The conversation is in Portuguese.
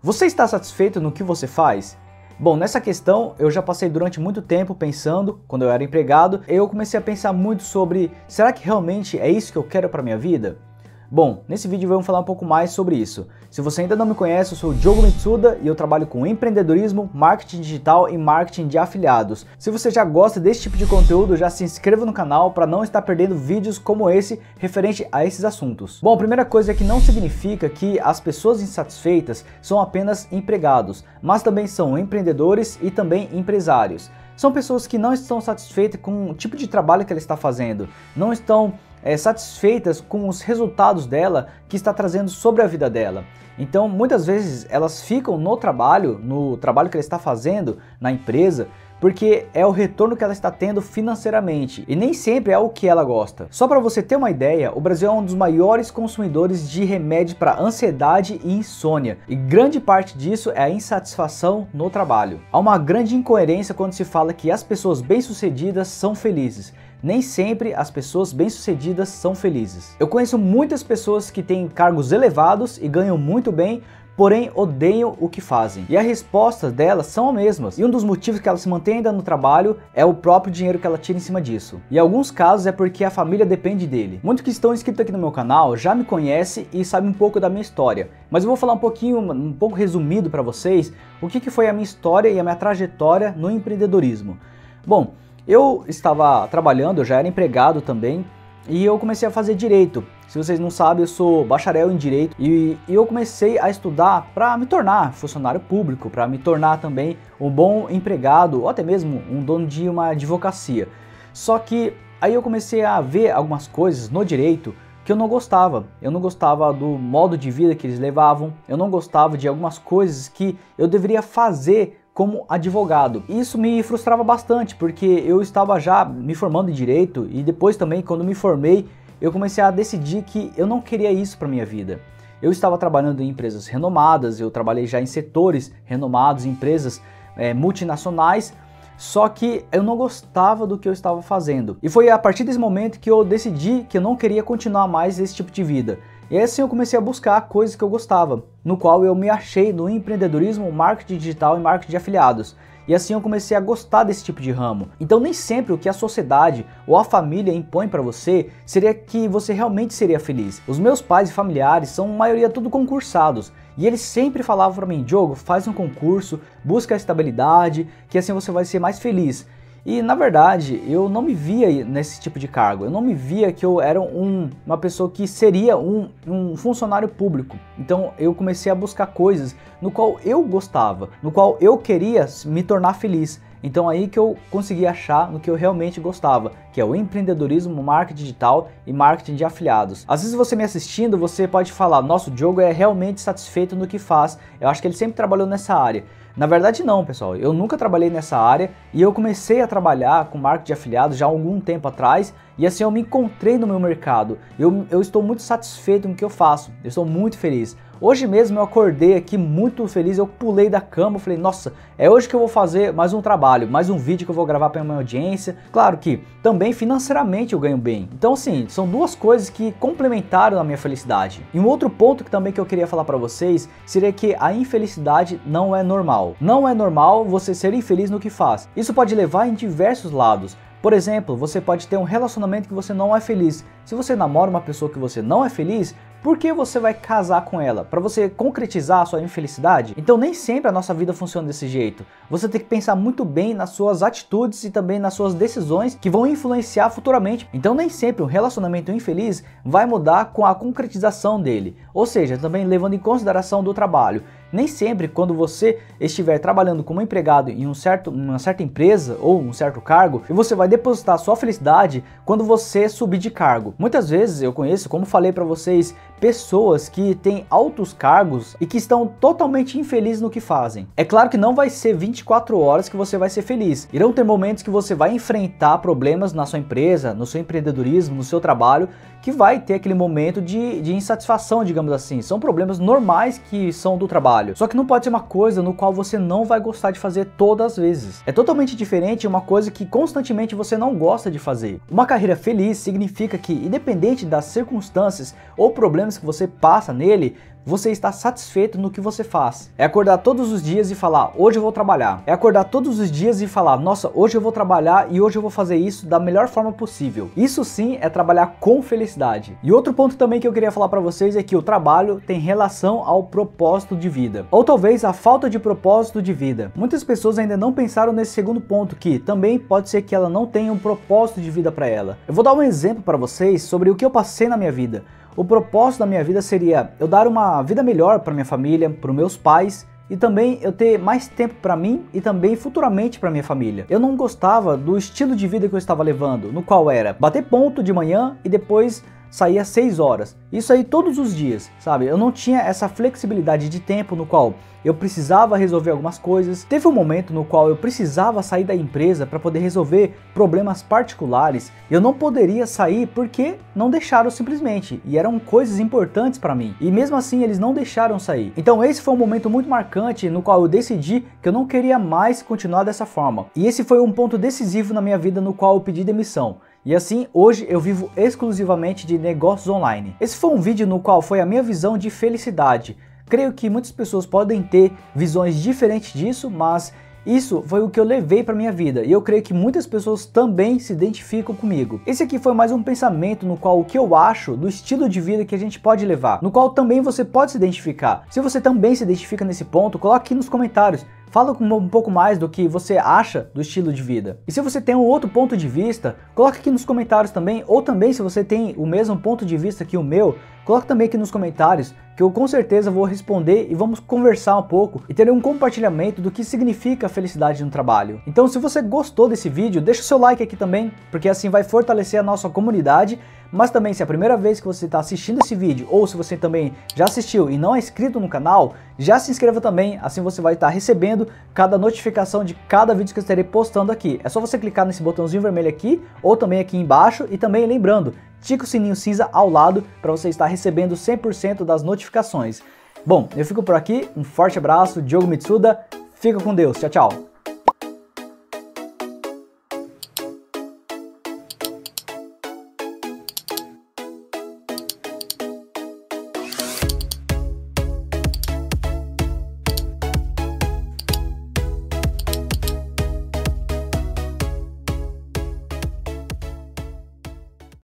Você está satisfeito no que você faz? Bom, nessa questão eu já passei durante muito tempo pensando, quando eu era empregado, eu comecei a pensar muito sobre será que realmente é isso que eu quero para minha vida? Bom, nesse vídeo vamos falar um pouco mais sobre isso. Se você ainda não me conhece, eu sou o Diogo Mitsuda e eu trabalho com empreendedorismo, marketing digital e marketing de afiliados. Se você já gosta desse tipo de conteúdo, já se inscreva no canal para não estar perdendo vídeos como esse referente a esses assuntos. Bom, a primeira coisa é que não significa que as pessoas insatisfeitas são apenas empregados, mas também são empreendedores e também empresários. São pessoas que não estão satisfeitas com o tipo de trabalho que ela está fazendo, não estão é, satisfeitas com os resultados dela que está trazendo sobre a vida dela. Então, muitas vezes elas ficam no trabalho, no trabalho que ela está fazendo na empresa, porque é o retorno que ela está tendo financeiramente e nem sempre é o que ela gosta. Só para você ter uma ideia, o Brasil é um dos maiores consumidores de remédios para ansiedade e insônia, e grande parte disso é a insatisfação no trabalho. Há uma grande incoerência quando se fala que as pessoas bem-sucedidas são felizes. Nem sempre as pessoas bem-sucedidas são felizes. Eu conheço muitas pessoas que têm cargos elevados e ganham muito bem, porém odeiam o que fazem. E as respostas delas são as mesmas. E um dos motivos que ela se mantém ainda no trabalho é o próprio dinheiro que ela tira em cima disso. E em alguns casos é porque a família depende dele. Muitos que estão inscritos aqui no meu canal já me conhecem e sabem um pouco da minha história. Mas eu vou falar um pouquinho, um pouco resumido para vocês, o que, que foi a minha história e a minha trajetória no empreendedorismo. Bom, eu estava trabalhando, eu já era empregado também, e eu comecei a fazer direito. Se vocês não sabem, eu sou bacharel em direito e, e eu comecei a estudar para me tornar funcionário público, para me tornar também um bom empregado ou até mesmo um dono de uma advocacia. Só que aí eu comecei a ver algumas coisas no direito que eu não gostava. Eu não gostava do modo de vida que eles levavam, eu não gostava de algumas coisas que eu deveria fazer como advogado. Isso me frustrava bastante, porque eu estava já me formando em direito e depois também quando me formei, eu comecei a decidir que eu não queria isso para minha vida. Eu estava trabalhando em empresas renomadas, eu trabalhei já em setores renomados, empresas é, multinacionais, só que eu não gostava do que eu estava fazendo. E foi a partir desse momento que eu decidi que eu não queria continuar mais esse tipo de vida. E assim eu comecei a buscar coisas que eu gostava, no qual eu me achei no empreendedorismo, marketing digital e marketing de afiliados. E assim eu comecei a gostar desse tipo de ramo. Então nem sempre o que a sociedade ou a família impõe para você seria que você realmente seria feliz. Os meus pais e familiares são maioria tudo concursados. E eles sempre falavam para mim, Diogo, faz um concurso, busca a estabilidade, que assim você vai ser mais feliz. E na verdade, eu não me via nesse tipo de cargo. Eu não me via que eu era um, uma pessoa que seria um, um funcionário público. Então eu comecei a buscar coisas no qual eu gostava, no qual eu queria me tornar feliz. Então aí que eu consegui achar no que eu realmente gostava, que é o empreendedorismo, marketing digital e marketing de afiliados. Às vezes você me assistindo, você pode falar, nosso Diogo é realmente satisfeito no que faz. Eu acho que ele sempre trabalhou nessa área. Na verdade não, pessoal. Eu nunca trabalhei nessa área e eu comecei a trabalhar com marketing de afiliados já há algum tempo atrás e assim eu me encontrei no meu mercado. Eu, eu estou muito satisfeito com o que eu faço. Eu estou muito feliz. Hoje mesmo eu acordei aqui muito feliz, eu pulei da cama, falei, nossa, é hoje que eu vou fazer mais um trabalho, mais um vídeo que eu vou gravar para minha audiência. Claro que também financeiramente eu ganho bem. Então assim, são duas coisas que complementaram a minha felicidade. E um outro ponto que também que eu queria falar para vocês seria que a infelicidade não é normal. Não é normal você ser infeliz no que faz. Isso pode levar em diversos lados. Por exemplo, você pode ter um relacionamento que você não é feliz. Se você namora uma pessoa que você não é feliz, por que você vai casar com ela? Para você concretizar a sua infelicidade? Então nem sempre a nossa vida funciona desse jeito. Você tem que pensar muito bem nas suas atitudes e também nas suas decisões que vão influenciar futuramente. Então nem sempre um relacionamento infeliz vai mudar com a concretização dele. Ou seja, também levando em consideração do trabalho. Nem sempre quando você estiver trabalhando como empregado em um certo, uma certa empresa ou um certo cargo, você vai depositar sua felicidade quando você subir de cargo. Muitas vezes eu conheço, como falei para vocês, pessoas que têm altos cargos e que estão totalmente infelizes no que fazem. É claro que não vai ser 24 horas que você vai ser feliz. Irão ter momentos que você vai enfrentar problemas na sua empresa, no seu empreendedorismo, no seu trabalho, que vai ter aquele momento de, de insatisfação, digamos assim. São problemas normais que são do trabalho. Só que não pode ser uma coisa no qual você não vai gostar de fazer todas as vezes. É totalmente diferente uma coisa que constantemente você não gosta de fazer. Uma carreira feliz significa que, independente das circunstâncias ou problemas que você passa nele, você está satisfeito no que você faz. É acordar todos os dias e falar, hoje eu vou trabalhar. É acordar todos os dias e falar, nossa, hoje eu vou trabalhar e hoje eu vou fazer isso da melhor forma possível. Isso sim é trabalhar com felicidade. E outro ponto também que eu queria falar para vocês é que o trabalho tem relação ao propósito de vida, ou talvez a falta de propósito de vida. Muitas pessoas ainda não pensaram nesse segundo ponto que também pode ser que ela não tenha um propósito de vida para ela. Eu vou dar um exemplo para vocês sobre o que eu passei na minha vida. O propósito da minha vida seria eu dar uma vida melhor para minha família, para meus pais e também eu ter mais tempo para mim e também futuramente para minha família. Eu não gostava do estilo de vida que eu estava levando, no qual era bater ponto de manhã e depois às 6 horas. Isso aí todos os dias, sabe? Eu não tinha essa flexibilidade de tempo no qual eu precisava resolver algumas coisas. Teve um momento no qual eu precisava sair da empresa para poder resolver problemas particulares. Eu não poderia sair porque não deixaram simplesmente, e eram coisas importantes para mim. E mesmo assim eles não deixaram sair. Então esse foi um momento muito marcante no qual eu decidi que eu não queria mais continuar dessa forma. E esse foi um ponto decisivo na minha vida no qual eu pedi demissão. E assim, hoje eu vivo exclusivamente de negócios online. Esse foi um vídeo no qual foi a minha visão de felicidade. Creio que muitas pessoas podem ter visões diferentes disso, mas isso foi o que eu levei para minha vida e eu creio que muitas pessoas também se identificam comigo. Esse aqui foi mais um pensamento no qual o que eu acho do estilo de vida que a gente pode levar, no qual também você pode se identificar. Se você também se identifica nesse ponto, coloque aqui nos comentários. Fala um pouco mais do que você acha do estilo de vida. E se você tem um outro ponto de vista, coloque aqui nos comentários também, ou também se você tem o mesmo ponto de vista que o meu, coloque também aqui nos comentários, que eu com certeza vou responder e vamos conversar um pouco e ter um compartilhamento do que significa a felicidade no trabalho. Então se você gostou desse vídeo, deixa o seu like aqui também, porque assim vai fortalecer a nossa comunidade mas também, se é a primeira vez que você está assistindo esse vídeo, ou se você também já assistiu e não é inscrito no canal, já se inscreva também, assim você vai estar recebendo cada notificação de cada vídeo que eu estarei postando aqui. É só você clicar nesse botãozinho vermelho aqui, ou também aqui embaixo, e também lembrando, tique o sininho cinza ao lado para você estar recebendo 100% das notificações. Bom, eu fico por aqui, um forte abraço, Diogo Mitsuda, fica com Deus, tchau, tchau.